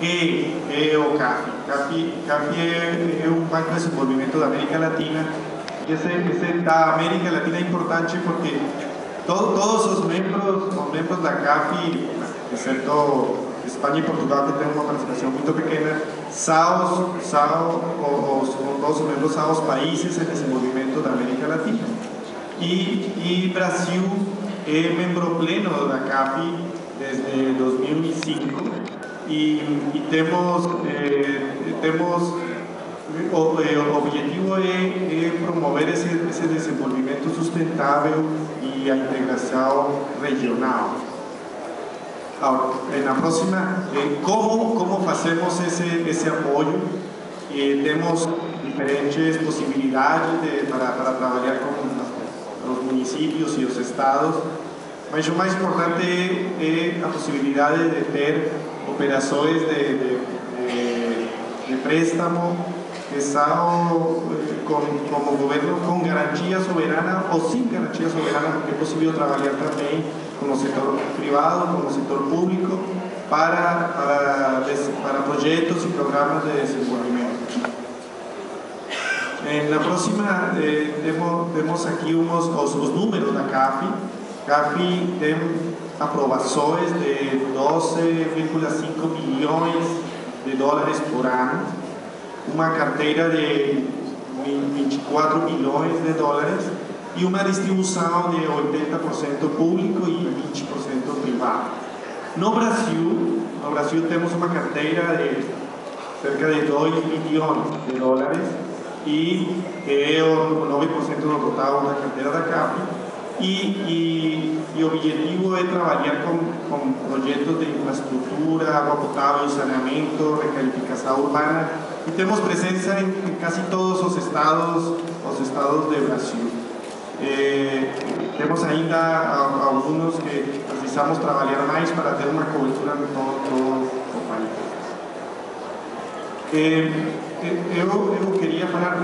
que é o CAFI. CAFI, CAFI um banco de desenvolvimento da América Latina e esse, esse da América Latina importante porque todo, todos os membros, os membros da CAFI, exceto Espanha e Portugal, que tem uma participação muito pequena, são, são os, os, os membros são os países em desenvolvimento da América Latina. E, e Brasil é membro pleno da CAFI desde 2005 y, y tenemos, eh, tenemos o, eh, objetivo é, promover esse, esse desenvolvimento sustentável e a integração regional. Ahora, na próxima, eh, como, como fazemos esse, esse apoio? Eh, temos diferentes possibilidades de, para, para trabalhar com os municípios e os estados, mas o mais importante é, a possibilidade de ter operações de, préstamo que são com, como governo com garantia soberana ou sem garantia soberana, porque é possível trabalhar também com o setor privado, com o setor público, para, para, para projetos programas de desenvolvimento. Na próxima, eh, temos, temos aqui os, os números da CAFI tem aprovações de 12,5 bilhões de dólares por ano, uma carteira de 24 bilhões de dólares e uma distribuição de 80% público e 20% privado. No Brasil, no Brasil temos uma carteira de cerca de 2 bilhões de dólares e é o 9% do total da carteira da CAP y, el objetivo es trabajar con, proyectos de infraestructura, agua potable, saneamiento, recalificación urbana y tenemos presencia en, casi todos los estados, los estados de Brasil. Eh, tenemos ainda algunos que precisamos trabajar más para tener una cobertura en todo, todo el país. Eh, eh, yo, quería hablar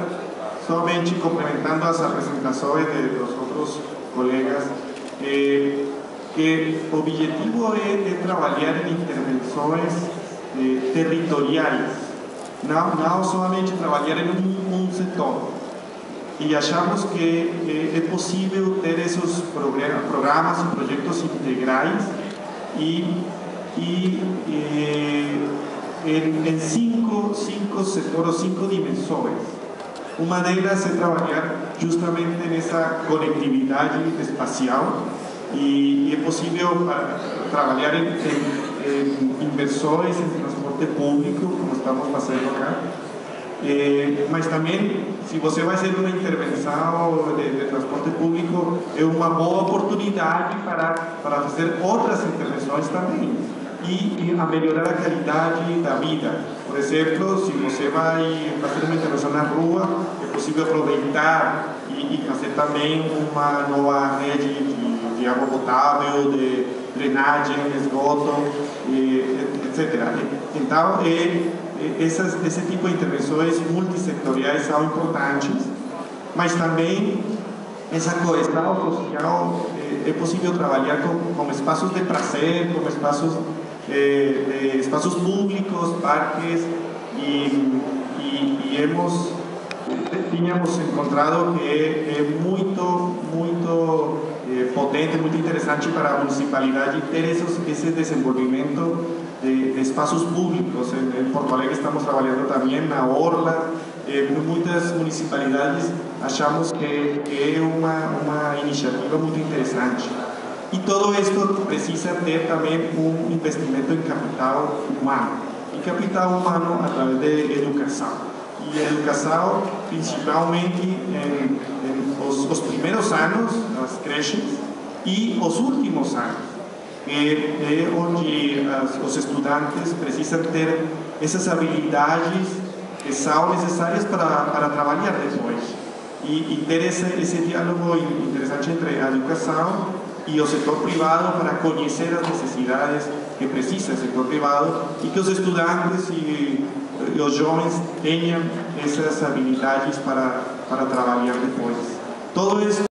solamente complementando las presentaciones de los otros colegas, eh, que objetivo é, é trabalhar em intervenções eh, territoriais, não, não somente trabalhar em setor. E achamos que eh, é possível ter esses programas e projetos integrais e, e cinco, cinco setores, cinco dimensões. Uma delas é trabalhar justamente nessa conectividade espacial e, é possível trabalhar em, em, em inversões em transporte público, como estamos fazendo acá, eh, mas também, se você vai ser uma intervenção de, de, transporte público, é uma boa oportunidade para, para fazer outras intervenções também e, a melhorar a qualidade da vida. Por exemplo, se você vai fazer uma intervenção na rua, é possível aproveitar e, fazer também uma nova rede de, de água potável, de drenagem, esgoto, etc. Então, é, é, essas, esse tipo de intervenções multissetoriais são importantes, mas também essa coesão social é, é possível trabalhar com espaços de prazer, com espaços eh, de espacios públicos, parques y, hemos tínhamos encontrado que muito, muito eh, potente, muito interessante para a municipalidade ter esses, esse desenvolvimento de, de espaços públicos. Em, em, Porto Alegre estamos trabalhando também na Orla, eh, muitas municipalidades achamos que, que é uma, uma iniciativa muito interessante. Y todo esto precisa tener también un investimento en capital humano. Y capital humano a través de educación. Y educación principalmente en, los, primeros años, las creches, y los últimos años, que es donde los estudiantes precisan tener esas habilidades que son necesarias para, para. Y, y tener ese, ese diálogo interesante entre educación y el sector privado para conocer las necesidades que precisa el sector privado y que los estudiantes y los jóvenes tengan esas habilidades para, para trabajar después. Todo esto